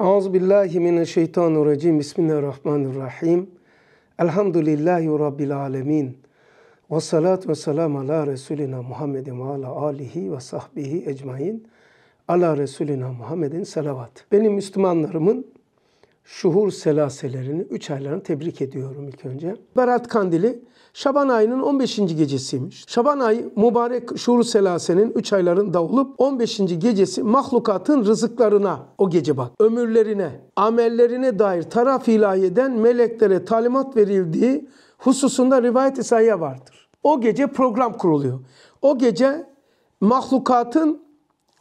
Euzubillahimineşşeytanirracim. Bismillahirrahmanirrahim. Elhamdülillahi Rabbil alemin. Ve salatu ve selamu ala Resulina Muhammedin ve ala alihi ve sahbihi ecmain. Ala Resulina Muhammedin salavat. Benim Müslümanlarımın şuhur selaselerini, üç aylarını tebrik ediyorum ilk önce. Berat Kandili Şaban ayının 15. gecesiymiş. Şaban ayı mübarek şuhur selasenin 3 aylarında olup 15. gecesi mahlukatın rızıklarına o gece bak ömürlerine, amellerine dair taraf ilahiyeden meleklere talimat verildiği hususunda rivayet-i sayıya vardır. O gece program kuruluyor. O gece mahlukatın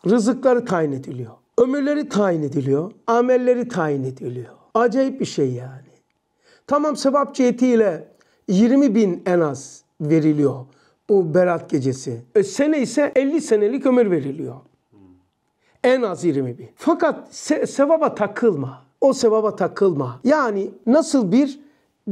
rızıkları tayin ediliyor. Ömürleri tayin ediliyor. Amelleri tayin ediliyor. Acayip bir şey yani. Tamam sevap cihetiyle 20 bin en az veriliyor bu berat gecesi. E, sene ise 50 senelik ömür veriliyor. En az 20 bin. Fakat se- sevaba takılma. O sevaba takılma. Yani nasıl bir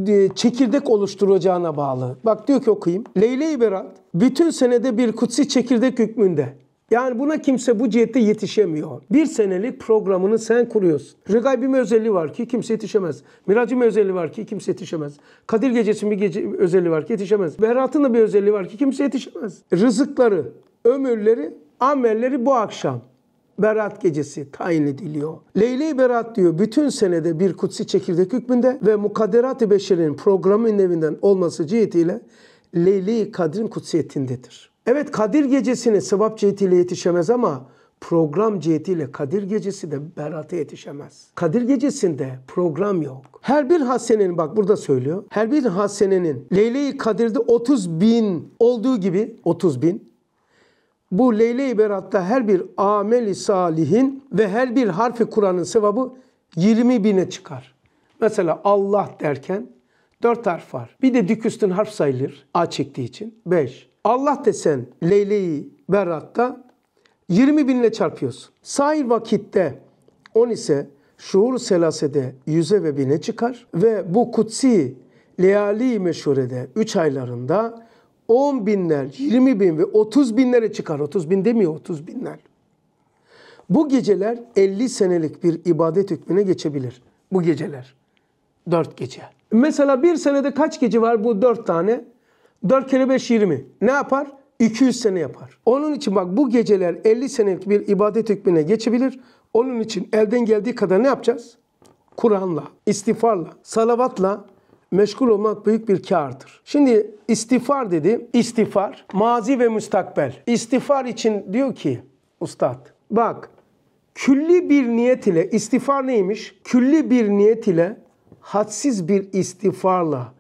e, çekirdek oluşturacağına bağlı. Bak diyor ki okuyayım. Leyle-i Berat bütün senede bir kutsi çekirdek hükmünde. Yani buna kimse bu cihette yetişemiyor. Bir senelik programını sen kuruyorsun. Regaybim özelliği var ki kimse yetişemez. Miracım özelliği var ki kimse yetişemez. Kadir gecesinin bir gece özelliği var ki yetişemez. Berat'ın da bir özelliği var ki kimse yetişemez. Rızıkları, ömürleri, amelleri bu akşam. Berat gecesi tayin ediliyor. Leyle-i Berat diyor bütün senede bir kutsi çekirdek hükmünde ve mukadderat-ı beşerin programın evinden olması cihetiyle Leyle-i Kadir'in kutsiyetindedir. Evet Kadir gecesine sevap cihetiyle yetişemez ama program cihetiyle Kadir gecesi de Berat'a yetişemez. Kadir gecesinde program yok. Her bir hasenenin bak burada söylüyor. Her bir hasenenin Leyle-i Kadir'de 30 bin olduğu gibi 30 bin bu Leyle-i Berat'ta her bir ameli salihin ve her bir harfi Kur'an'ın sevabı 20 bine çıkar. Mesela Allah derken 4 harf var. Bir de dik üstün harf sayılır A çektiği için 5. Allah desen Leyle-i Berat'ta 20 binle çarpıyorsun. Sahil vakitte 10 ise şuur selasede yüze ve bine çıkar ve bu kutsi leali meşhurede 3 aylarında 10 binler, 20 bin ve 30 binlere çıkar. 30 bin demiyor 30 binler. Bu geceler 50 senelik bir ibadet hükmüne geçebilir. Bu geceler. 4 gece. Mesela bir senede kaç gece var bu 4 tane? 4 kere 5 20. Ne yapar? 200 sene yapar. Onun için bak bu geceler 50 senelik bir ibadet hükmüne geçebilir. Onun için elden geldiği kadar ne yapacağız? Kur'an'la, istiğfarla, salavatla meşgul olmak büyük bir kârdır. Şimdi istiğfar dedi. İstiğfar, mazi ve müstakbel. İstiğfar için diyor ki ustad, bak külli bir niyet ile istiğfar neymiş? Külli bir niyet ile hadsiz bir istiğfarla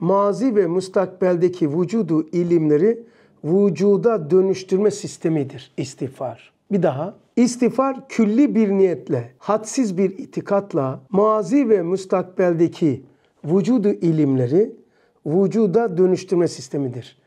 mazi ve müstakbeldeki vücudu ilimleri vücuda dönüştürme sistemidir istiğfar. Bir daha. İstiğfar külli bir niyetle, hadsiz bir itikatla mazi ve müstakbeldeki vücudu ilimleri vücuda dönüştürme sistemidir.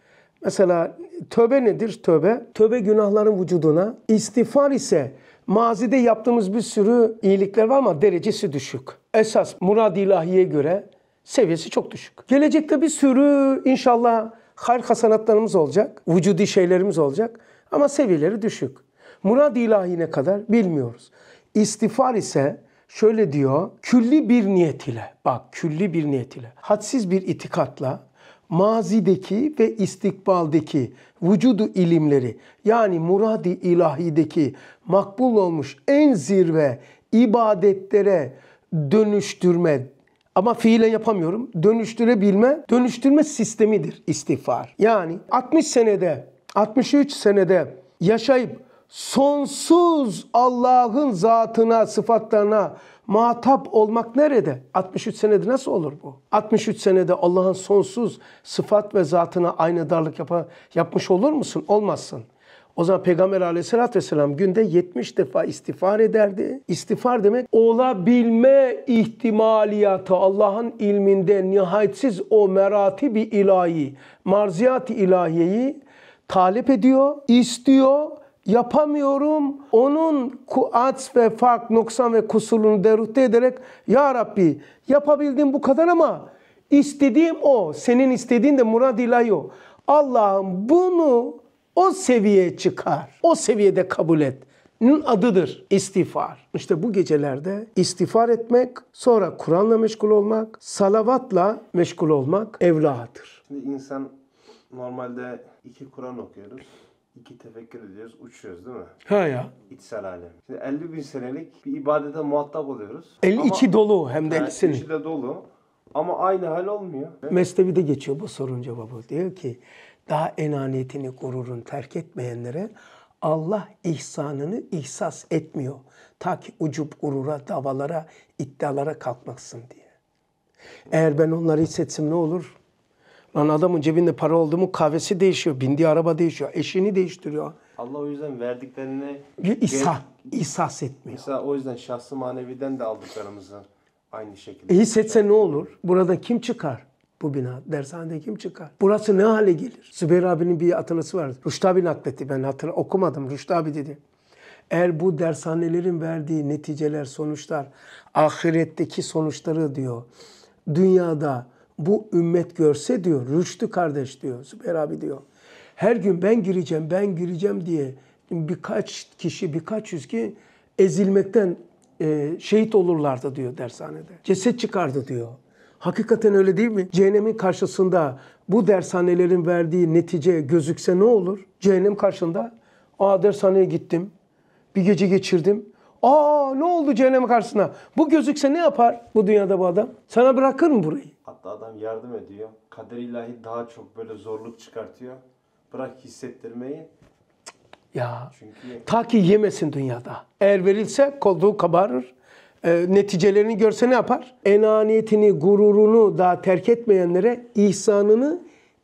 Mesela tövbe nedir? Tövbe, tövbe günahların vücuduna. İstiğfar ise mazide yaptığımız bir sürü iyilikler var ama derecesi düşük. Esas murad ilahiye göre seviyesi çok düşük. Gelecekte bir sürü inşallah hayır hasanatlarımız olacak. Vücudi şeylerimiz olacak. Ama seviyeleri düşük. Murad ilahine kadar bilmiyoruz. İstiğfar ise şöyle diyor. Külli bir niyet ile bak külli bir niyet ile hadsiz bir itikatla mazideki ve istikbaldeki vücudu ilimleri yani muradi ilahideki makbul olmuş en zirve ibadetlere dönüştürme ama fiilen yapamıyorum. Dönüştürebilme, dönüştürme sistemidir istiğfar. Yani 60 senede, 63 senede yaşayıp sonsuz Allah'ın zatına, sıfatlarına muhatap olmak nerede? 63 senede nasıl olur bu? 63 senede Allah'ın sonsuz sıfat ve zatına aynı darlık yap yapmış olur musun? Olmazsın. O zaman Peygamber aleyhissalatü vesselam günde 70 defa istiğfar ederdi. İstiğfar demek olabilme ihtimaliyatı Allah'ın ilminde nihayetsiz o meratibi ilahi, marziyat-ı ilahiyeyi talep ediyor, istiyor, yapamıyorum. Onun kuat ve fark, noksan ve kusurunu derute ederek Ya Rabbi yapabildim bu kadar ama istediğim o. Senin istediğin de murad ilahi o. Allah'ım bunu o seviyeye çıkar. O seviyede kabul et Nin adıdır istiğfar. İşte bu gecelerde istiğfar etmek, sonra Kur'an'la meşgul olmak, salavatla meşgul olmak evladır. Şimdi insan normalde iki Kur'an okuyoruz. iki tefekkür ediyoruz, uçuyoruz değil mi? Ha ya. İçsel alem. Şimdi 50 bin senelik bir ibadete muhatap oluyoruz. El Ama- içi dolu hem de Yani elisini. içi de dolu. Ama aynı hal olmuyor. Mesnevi'de geçiyor bu sorun cevabı. Diyor ki daha enaniyetini, gururun terk etmeyenlere Allah ihsanını ihsas etmiyor. Ta ki ucup gurura, davalara, iddialara kalkmaksın diye. Eğer ben onları hissetsem ne olur? Lan adamın cebinde para oldu mu kahvesi değişiyor, bindiği araba değişiyor, eşini değiştiriyor. Allah o yüzden verdiklerini Bir ihsa, ihsas etmiyor. Mesela o yüzden şahsı maneviden de aldıklarımızı aynı şekilde. E hissetse ne olur? Burada kim çıkar? Bu bina, dershanede kim çıkar? Burası ne hale gelir? Zübeyir abinin bir hatırlısı var. Rüştü abi nakletti. Ben hatırla, okumadım. Rüştü abi dedi. Eğer bu dershanelerin verdiği neticeler, sonuçlar, ahiretteki sonuçları diyor, dünyada bu ümmet görse diyor, Rüştü kardeş diyor, Zübeyir abi diyor. Her gün ben gireceğim, ben gireceğim diye birkaç kişi, birkaç yüz kişi ezilmekten e, şehit olurlardı diyor dershanede. Ceset çıkardı diyor. Hakikaten öyle değil mi? Cehennemin karşısında bu dershanelerin verdiği netice gözükse ne olur? Cehennem karşında. Aa dershaneye gittim. Bir gece geçirdim. Aa ne oldu cehennem karşısında? Bu gözükse ne yapar bu dünyada bu adam? Sana bırakır mı burayı? Hatta adam yardım ediyor. Kader ilahi daha çok böyle zorluk çıkartıyor. Bırak hissettirmeyi. Ya Çünkü ta ki yemesin dünyada. Eğer verilse kolduğu kabarır. E, neticelerini görse ne yapar? Enaniyetini, gururunu daha terk etmeyenlere ihsanını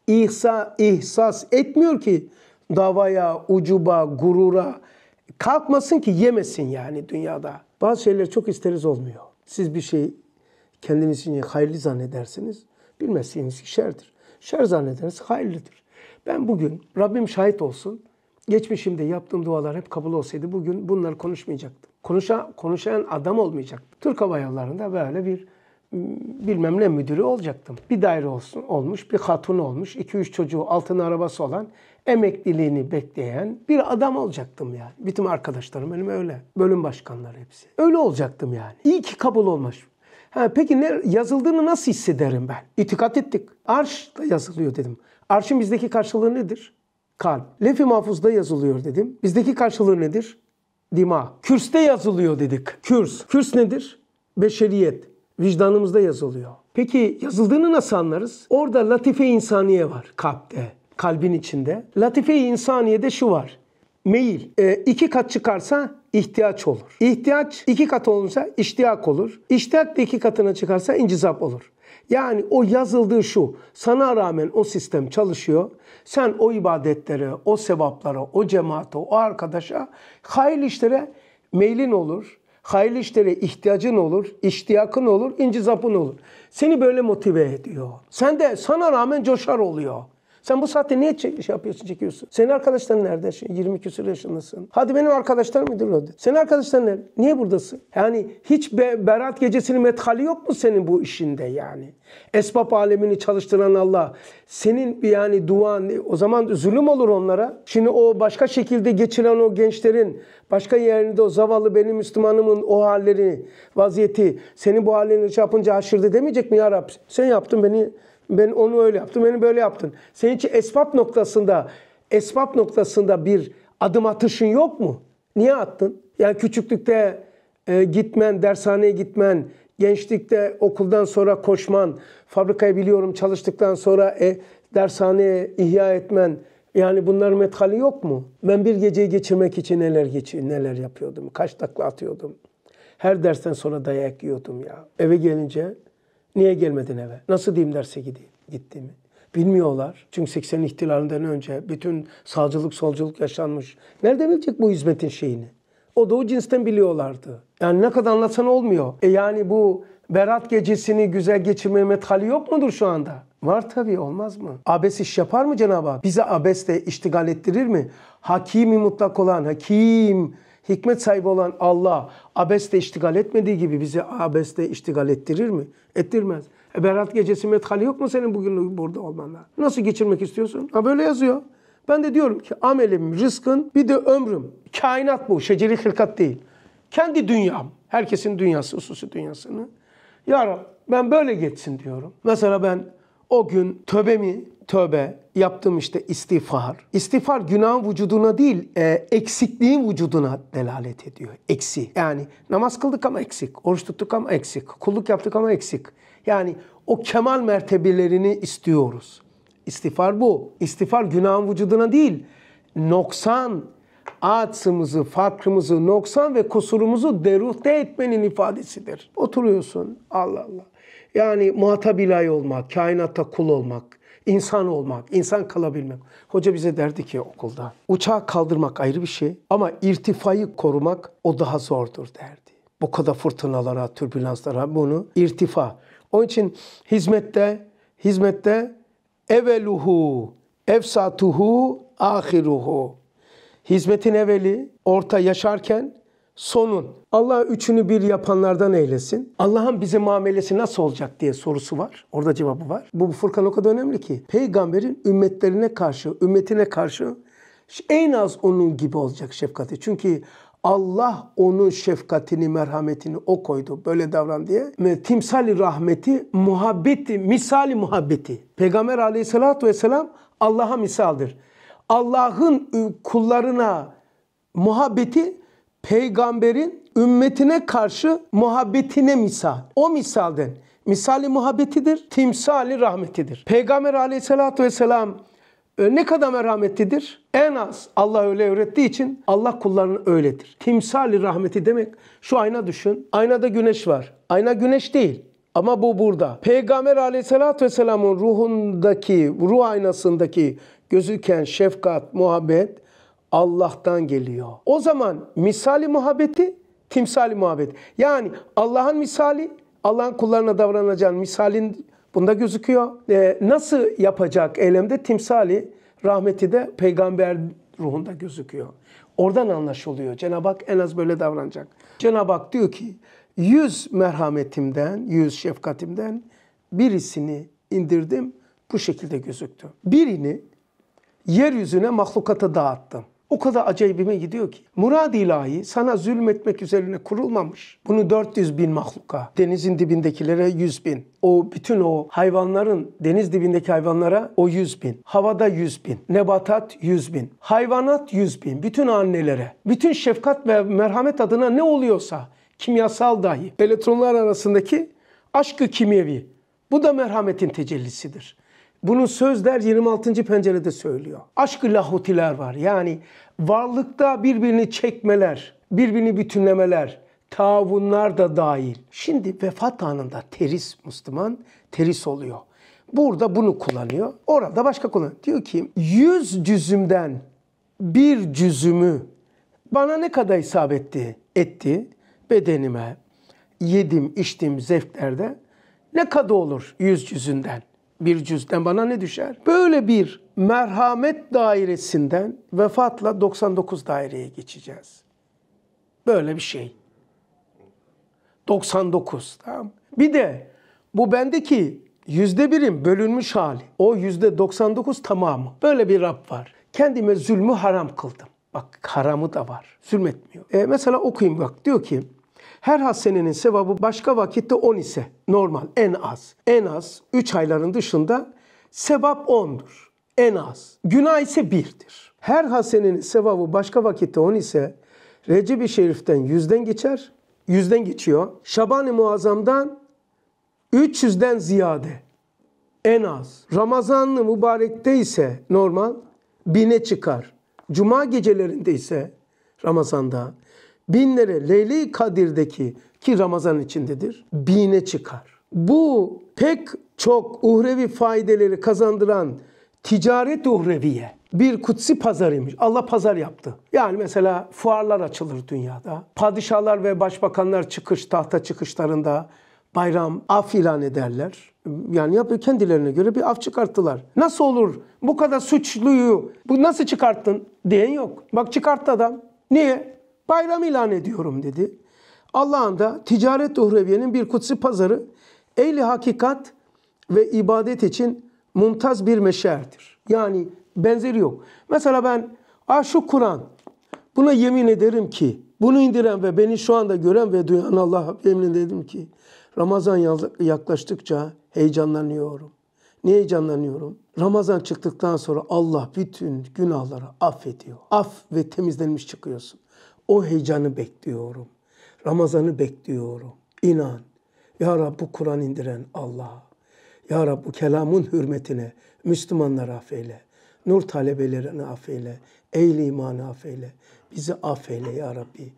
ihsa, ihsas etmiyor ki davaya, ucuba, gurura kalkmasın ki yemesin yani dünyada. Bazı şeyler çok isteriz olmuyor. Siz bir şey kendiniz için hayırlı zannedersiniz. Bilmezsiniz ki şerdir. Şer zannedersiniz hayırlıdır. Ben bugün Rabbim şahit olsun. Geçmişimde yaptığım dualar hep kabul olsaydı bugün bunları konuşmayacaktım. Konuşan, konuşan adam olmayacaktım. Türk Hava Yolları'nda böyle bir m, bilmem ne müdürü olacaktım. Bir daire olsun olmuş, bir hatun olmuş, iki üç çocuğu altın arabası olan, emekliliğini bekleyen bir adam olacaktım yani. Bütün arkadaşlarım benim öyle. Bölüm başkanları hepsi. Öyle olacaktım yani. İyi ki kabul olmuş. Ha, peki ne yazıldığını nasıl hissederim ben? İtikat ettik. Arş da yazılıyor dedim. Arşın bizdeki karşılığı nedir? Kalp. Lef-i mahfuzda yazılıyor dedim. Bizdeki karşılığı nedir? Dima. Kürs'te yazılıyor dedik. Kürs. Kürs nedir? Beşeriyet. Vicdanımızda yazılıyor. Peki yazıldığını nasıl anlarız? Orada latife insaniye var kalpte, kalbin içinde. Latife insaniyede şu var. Meyil e, iki kat çıkarsa ihtiyaç olur. İhtiyaç iki kat olursa iştiyak olur. İştiyak da iki katına çıkarsa incizap olur. Yani o yazıldığı şu. Sana rağmen o sistem çalışıyor. Sen o ibadetlere, o sevaplara, o cemaate, o arkadaşa hayırlı işlere meylin olur. Hayırlı işlere ihtiyacın olur, iştiyakın olur, incizapın olur. Seni böyle motive ediyor. Sen de sana rağmen coşar oluyor. Sen bu saatte niye çek, şey yapıyorsun, çekiyorsun? Senin arkadaşların nerede? Şimdi 20 küsur yaşındasın. Hadi benim arkadaşlarım müdür oldu. Senin arkadaşların nerede? Niye buradasın? Yani hiç be, Berat gecesinin methali yok mu senin bu işinde yani? Esbab alemini çalıştıran Allah. Senin yani duan, o zaman zulüm olur onlara. Şimdi o başka şekilde geçiren o gençlerin başka yerinde o zavallı benim Müslümanımın o halleri, vaziyeti, senin bu hallerini şey yapınca haşırdı demeyecek mi ya Rab? Sen yaptın beni ben onu öyle yaptım, beni böyle yaptın. Senin için esbab noktasında, esbab noktasında bir adım atışın yok mu? Niye attın? Yani küçüklükte e, gitmen, dershaneye gitmen, gençlikte okuldan sonra koşman, fabrikayı biliyorum çalıştıktan sonra e, dershaneye ihya etmen, yani bunların methali yok mu? Ben bir geceyi geçirmek için neler geçir, neler yapıyordum, kaç takla atıyordum. Her dersten sonra dayak yiyordum ya. Eve gelince Niye gelmedin eve? Nasıl diyeyim derse gideyim, gittiğimi. Bilmiyorlar. Çünkü 80 ihtilalinden önce bütün sağcılık solculuk yaşanmış. Nerede bilecek bu hizmetin şeyini? O da o cinsten biliyorlardı. Yani ne kadar anlatsan olmuyor. E yani bu Berat gecesini güzel geçirmeye methali yok mudur şu anda? Var tabii olmaz mı? Abes iş yapar mı Cenab-ı Hak? Bize abesle iştigal ettirir mi? Hakimi mutlak olan, hakim, hikmet sahibi olan Allah abeste iştigal etmediği gibi bizi abeste iştigal ettirir mi? Ettirmez. E Berat gecesi methali yok mu senin bugün burada olmanla? Nasıl geçirmek istiyorsun? Ha böyle yazıyor. Ben de diyorum ki amelim, rızkın bir de ömrüm. Kainat bu, şeceri hılkat değil. Kendi dünyam, herkesin dünyası, hususi dünyasını. Ya Rab ben böyle geçsin diyorum. Mesela ben o gün tövbemi, tövbe yaptım işte istiğfar. İstiğfar günahın vücuduna değil, e, eksikliğin vücuduna delalet ediyor. Eksi. Yani namaz kıldık ama eksik. Oruç tuttuk ama eksik. Kulluk yaptık ama eksik. Yani o kemal mertebelerini istiyoruz. İstiğfar bu. İstiğfar günahın vücuduna değil, noksan, atsımızı, farkımızı, noksan ve kusurumuzu deruhte etmenin ifadesidir. Oturuyorsun, Allah Allah. Yani muhatap ilahi olmak, kainatta kul olmak, insan olmak, insan kalabilmek. Hoca bize derdi ki okulda, uçağı kaldırmak ayrı bir şey ama irtifayı korumak o daha zordur derdi. Bu kadar fırtınalara, türbülanslara bunu irtifa. Onun için hizmette, hizmette eveluhu, efsatuhu, ahiruhu. Hizmetin evveli, orta yaşarken sonun. Allah üçünü bir yapanlardan eylesin. Allah'ın bize muamelesi nasıl olacak diye sorusu var. Orada cevabı var. Bu Furkan o kadar önemli ki. Peygamberin ümmetlerine karşı, ümmetine karşı en az onun gibi olacak şefkati. Çünkü Allah onun şefkatini, merhametini o koydu. Böyle davran diye. Timsali rahmeti, muhabbeti, misali muhabbeti. Peygamber aleyhissalatü vesselam Allah'a misaldir. Allah'ın kullarına muhabbeti peygamberin ümmetine karşı muhabbetine misal. O misalden. Misali muhabbetidir, timsali rahmetidir. Peygamber aleyhissalatü vesselam e, ne kadar merhametlidir? En az Allah öyle öğrettiği için Allah kullarını öyledir. Timsali rahmeti demek şu ayna düşün. Aynada güneş var. Ayna güneş değil. Ama bu burada. Peygamber aleyhissalatü vesselamın ruhundaki, ruh aynasındaki gözüken şefkat, muhabbet Allah'tan geliyor. O zaman misali muhabbeti, timsali muhabbet. Yani Allah'ın misali, Allah'ın kullarına davranacağın misalin bunda gözüküyor. Ee, nasıl yapacak eylemde timsali rahmeti de peygamber ruhunda gözüküyor. Oradan anlaşılıyor. Cenab-ı Hak en az böyle davranacak. Cenab-ı Hak diyor ki yüz merhametimden, yüz şefkatimden birisini indirdim. Bu şekilde gözüktü. Birini yeryüzüne mahlukata dağıttım. O kadar acayibime gidiyor ki. Murad ilahi sana zulmetmek üzerine kurulmamış. Bunu 400 bin mahluka, denizin dibindekilere 100 bin. O bütün o hayvanların, deniz dibindeki hayvanlara o 100 bin. Havada 100 bin. Nebatat 100 bin. Hayvanat 100 bin. Bütün annelere. Bütün şefkat ve merhamet adına ne oluyorsa, kimyasal dahi, elektronlar arasındaki aşkı kimyevi. Bu da merhametin tecellisidir. Bunu sözler 26. pencerede söylüyor. Aşk-ı lahutiler var. Yani varlıkta birbirini çekmeler, birbirini bütünlemeler, taavunlar da dahil. Şimdi vefat anında teris Müslüman teris oluyor. Burada bunu kullanıyor. Orada başka kullanıyor. Diyor ki yüz cüzümden bir cüzümü bana ne kadar isabet etti? Etti bedenime, yedim, içtim zevklerde ne kadar olur yüz cüzünden? Bir cüzden bana ne düşer? Böyle bir merhamet dairesinden vefatla 99 daireye geçeceğiz. Böyle bir şey. 99 tamam Bir de bu bendeki yüzde birim bölünmüş hali. O yüzde 99 tamamı. Böyle bir Rab var. Kendime zulmü haram kıldım. Bak haramı da var. Zulmetmiyor. E, mesela okuyayım bak. Diyor ki her hasenenin sevabı başka vakitte 10 ise normal en az. En az 3 ayların dışında sevap 10'dur. En az. Günah ise 1'dir. Her hasenenin sevabı başka vakitte 10 ise Recep-i Şerif'ten yüzden geçer. Yüzden geçiyor. Şaban-ı Muazzam'dan 300'den ziyade. En az. Ramazanlı mübarekte ise normal bine çıkar. Cuma gecelerinde ise Ramazan'da binlere Leyli Kadir'deki ki Ramazan içindedir bine çıkar. Bu pek çok uhrevi faydeleri kazandıran ticaret uhreviye bir kutsi pazarıymış. Allah pazar yaptı. Yani mesela fuarlar açılır dünyada. Padişahlar ve başbakanlar çıkış tahta çıkışlarında bayram af ilan ederler. Yani yapıyor kendilerine göre bir af çıkarttılar. Nasıl olur? Bu kadar suçluyu bu nasıl çıkarttın diyen yok. Bak çıkarttı adam. Niye? Bayram ilan ediyorum dedi. Allah'ın da ticaret uhreviyenin bir kutsi pazarı ehli hakikat ve ibadet için mumtaz bir meşerdir. Yani benzeri yok. Mesela ben ah şu Kur'an buna yemin ederim ki bunu indiren ve beni şu anda gören ve duyan Allah'a yemin ederim ki Ramazan yaklaştıkça heyecanlanıyorum. Niye heyecanlanıyorum? Ramazan çıktıktan sonra Allah bütün günahları affediyor. Af ve temizlenmiş çıkıyorsun. O heyecanı bekliyorum. Ramazan'ı bekliyorum. İnan. Ya Rab bu Kur'an indiren Allah. Ya Rab bu kelamın hürmetine Müslümanları affeyle. Nur talebelerini affeyle. Ehl imanı affeyle. Bizi affeyle ya Rabbi.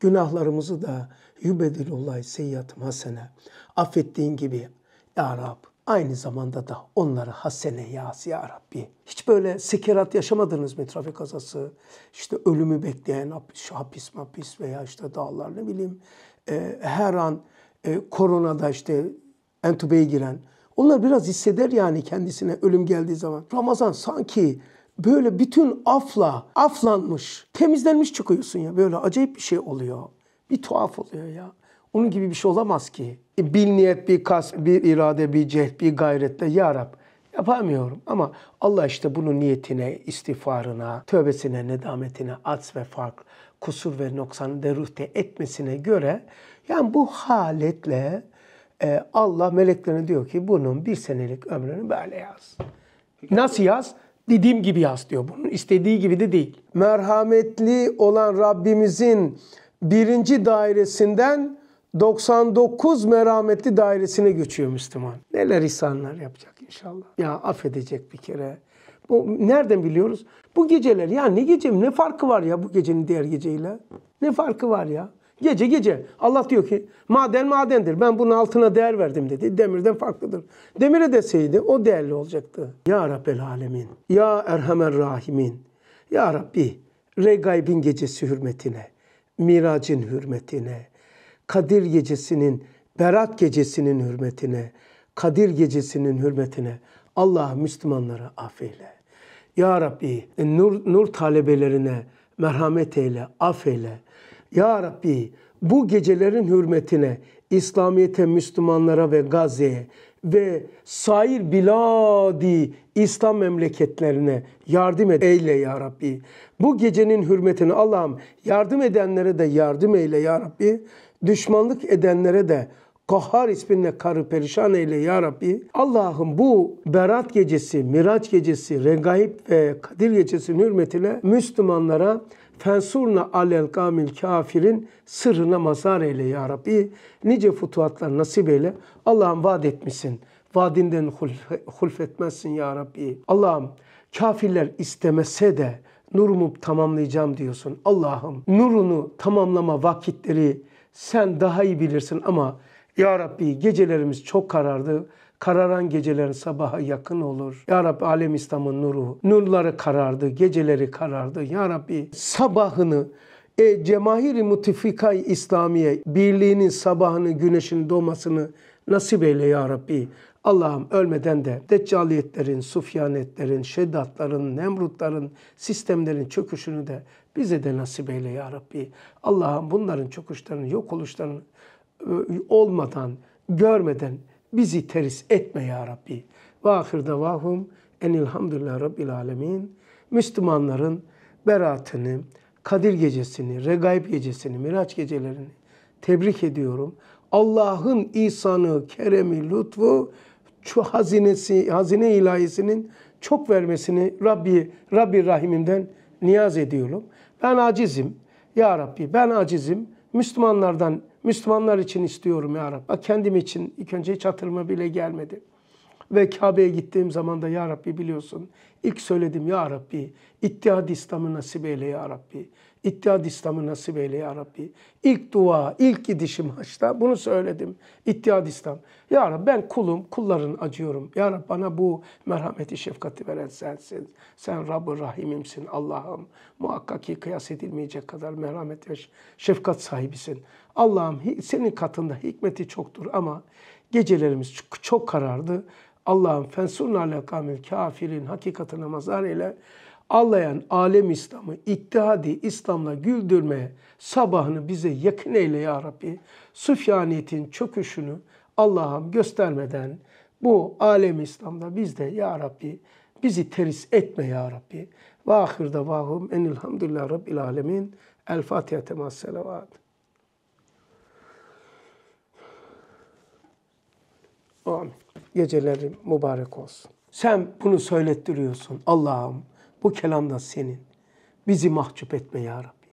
Günahlarımızı da yübedilullah seyyatım hasene. Affettiğin gibi ya Rab aynı zamanda da onları hasene yaz ya Rabbi. Hiç böyle sekerat yaşamadınız mı trafik kazası? İşte ölümü bekleyen hapis mapis veya işte dağlar ne bileyim. E, her an e, koronada işte entübeye giren. Onlar biraz hisseder yani kendisine ölüm geldiği zaman. Ramazan sanki böyle bütün afla, aflanmış, temizlenmiş çıkıyorsun ya. Böyle acayip bir şey oluyor. Bir tuhaf oluyor ya. Onun gibi bir şey olamaz ki. E, bir niyet, bir kas, bir irade, bir cehd, bir gayretle ya Rab yapamıyorum. Ama Allah işte bunun niyetine, istiğfarına, tövbesine, nedametine, ats ve fark, kusur ve noksanı derühte etmesine göre yani bu haletle e, Allah meleklerine diyor ki bunun bir senelik ömrünü böyle yaz. Nasıl yaz? Dediğim gibi yaz diyor. Bunun istediği gibi de değil. Merhametli olan Rabbimizin birinci dairesinden 99 merhametli dairesine göçüyor Müslüman. Neler ihsanlar yapacak inşallah. Ya affedecek bir kere. Bu nereden biliyoruz? Bu geceler ya ne gece ne farkı var ya bu gecenin diğer geceyle? Ne farkı var ya? Gece gece. Allah diyor ki maden madendir. Ben bunun altına değer verdim dedi. Demirden farklıdır. Demire deseydi o değerli olacaktı. Ya Rabbel Alemin. Ya Erhamer Rahimin. Ya Rabbi. Regaybin gecesi hürmetine. Miracın hürmetine. Kadir gecesinin, Berat gecesinin hürmetine. Kadir gecesinin hürmetine. Allah Müslümanları affeyle. Ya Rabbi nur, nur talebelerine merhamet eyle, affeyle. Ya Rabbi bu gecelerin hürmetine İslamiyet'e, Müslümanlara ve Gazze'ye ve sair biladi İslam memleketlerine yardım et. Eyle ya Rabbi. Bu gecenin hürmetine Allah'ım yardım edenlere de yardım eyle ya Rabbi. Düşmanlık edenlere de Kahhar isminle karı perişan eyle ya Rabbi. Allah'ım bu Berat gecesi, Miraç gecesi, Regaib ve Kadir gecesinin hürmetine Müslümanlara Fensurna alel kamil kafirin sırrına mazar eyle ya Rabbi. Nice futuhatlar nasip eyle. Allah'ım vaat etmişsin. Vaadinden hulf etmezsin ya Rabbi. Allah'ım kafirler istemese de nurumu tamamlayacağım diyorsun. Allah'ım nurunu tamamlama vakitleri sen daha iyi bilirsin ama ya Rabbi gecelerimiz çok karardı. Kararan gecelerin sabaha yakın olur. Ya Rabbi alem İslam'ın nuru. Nurları karardı, geceleri karardı. Ya Rabbi sabahını e, cemahiri mutifikay İslamiye birliğinin sabahını, güneşin doğmasını nasip eyle ya Rabbi. Allah'ım ölmeden de deccaliyetlerin, sufyanetlerin, şeddatların, nemrutların, sistemlerin çöküşünü de bize de nasip eyle ya Rabbi. Allah'ım bunların çöküşlerinin, yok oluşlarının e, olmadan, görmeden bizi teris etme ya Rabbi. Ve ahir davahum enilhamdülillah Rabbil alemin. Müslümanların beratını, Kadir gecesini, Regaib gecesini, Miraç gecelerini tebrik ediyorum. Allah'ın ihsanı, keremi, lütfu, şu hazinesi, hazine ilahisinin çok vermesini Rabbi, Rabbi Rahim'imden niyaz ediyorum. Ben acizim. Ya Rabbi ben acizim. Müslümanlardan Müslümanlar için istiyorum ya Rabbi. Kendim için ilk önce hiç hatırıma bile gelmedi. Ve Kabe'ye gittiğim zaman da ya Rabbi biliyorsun. ilk söyledim ya Rabbi. İttihad İslam'ı nasip eyle ya Rabbi. İttihad İslam'ı nasip eyle ya Rabbi. İlk dua, ilk gidişim haçta bunu söyledim. İttihad İslam. Ya Rabbi ben kulum, kulların acıyorum. Ya Rabbi bana bu merhameti, şefkati veren sensin. Sen Rabb-ı Rahim'imsin Allah'ım. Muhakkak ki kıyas edilmeyecek kadar merhamet ve şefkat sahibisin. Allah'ım senin katında hikmeti çoktur ama gecelerimiz çok, karardı. Allah'ım fensurna ala kamil kafirin hakikatine mazar ile Ağlayan alem İslam'ı, ittihadi İslam'la güldürmeye sabahını bize yakın eyle ya Rabbi. Süfyaniyetin çöküşünü Allah'ım göstermeden bu alem İslam'da biz de ya Rabbi Bizi teris etme ya Rabbi. Ve ahir davahum enilhamdülillah rabbil alemin. El Fatiha temas selavat. Amin. Gecelerin mübarek olsun. Sen bunu söylettiriyorsun. Allah'ım bu kelam da senin. Bizi mahcup etme ya Rabbi.